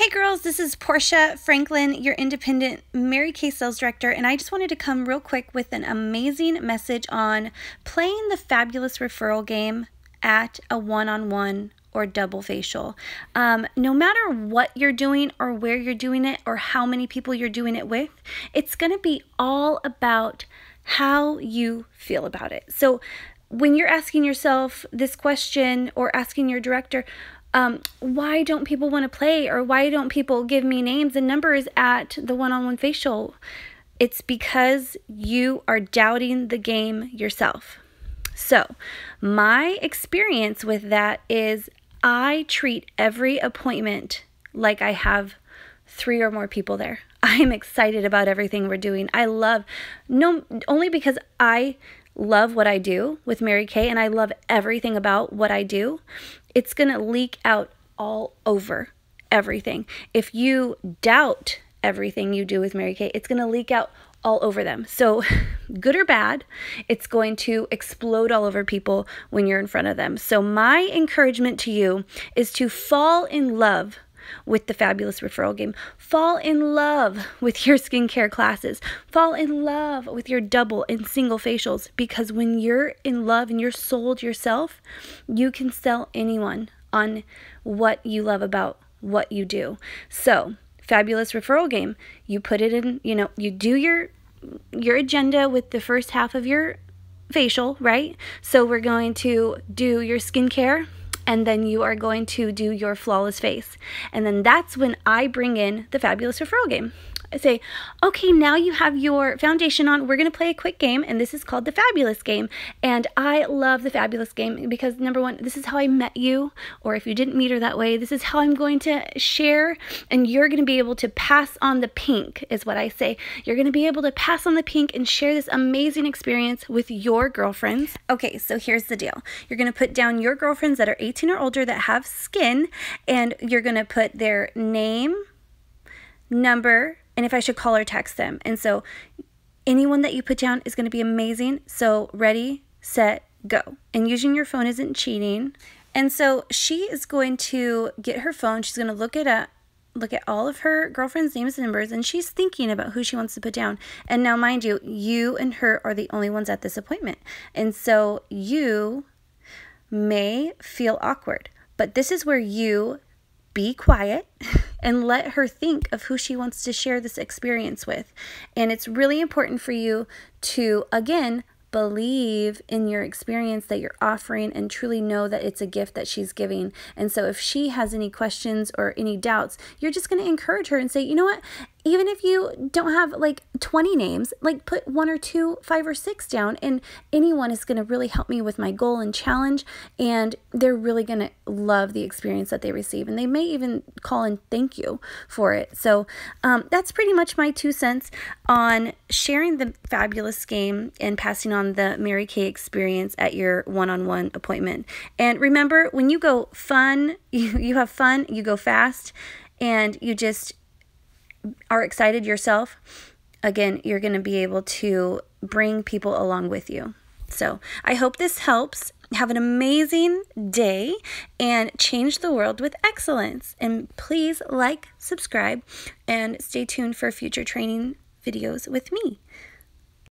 Hey girls, this is Portia Franklin, your independent Mary Kay sales director, and I just wanted to come real quick with an amazing message on playing the fabulous referral game at a one on one or double facial. Um, no matter what you're doing or where you're doing it or how many people you're doing it with, it's going to be all about how you feel about it. So when you're asking yourself this question or asking your director, um, why don't people want to play or why don't people give me names and numbers at the one on one facial? It's because you are doubting the game yourself. So, my experience with that is I treat every appointment like I have three or more people there. I'm excited about everything we're doing. I love no only because I love what I do with Mary Kay and I love everything about what I do, it's going to leak out all over everything. If you doubt everything you do with Mary Kay, it's going to leak out all over them. So, good or bad, it's going to explode all over people when you're in front of them. So, my encouragement to you is to fall in love with the fabulous referral game. Fall in love with your skincare classes. Fall in love with your double and single facials because when you're in love and you're sold yourself, you can sell anyone on what you love about what you do. So, fabulous referral game. You put it in, you know, you do your your agenda with the first half of your facial, right? So we're going to do your skincare and then you are going to do your flawless face. And then that's when I bring in the fabulous referral game. Say, okay, now you have your foundation on. We're going to play a quick game, and this is called the Fabulous Game. And I love the Fabulous Game because, number one, this is how I met you, or if you didn't meet her that way, this is how I'm going to share, and you're going to be able to pass on the pink, is what I say. You're going to be able to pass on the pink and share this amazing experience with your girlfriends. Okay, so here's the deal you're going to put down your girlfriends that are 18 or older that have skin, and you're going to put their name, number, and if I should call or text them. And so anyone that you put down is going to be amazing. So ready, set, go. And using your phone isn't cheating. And so she is going to get her phone. She's going to look it up look at all of her girlfriend's names and numbers and she's thinking about who she wants to put down. And now, mind you, you and her are the only ones at this appointment. And so you may feel awkward, but this is where you be quiet and let her think of who she wants to share this experience with. And it's really important for you to, again, believe in your experience that you're offering and truly know that it's a gift that she's giving. And so if she has any questions or any doubts, you're just going to encourage her and say, you know what? Even if you don't have like 20 names, like put one or two, five or six down, and anyone is going to really help me with my goal and challenge. And they're really going to love the experience that they receive. And they may even call and thank you for it. So um, that's pretty much my two cents on sharing the fabulous game and passing on the Mary Kay experience at your one on one appointment. And remember, when you go fun, you, you have fun, you go fast, and you just are excited yourself, again, you're going to be able to bring people along with you. So I hope this helps. Have an amazing day and change the world with excellence. And please like, subscribe, and stay tuned for future training videos with me.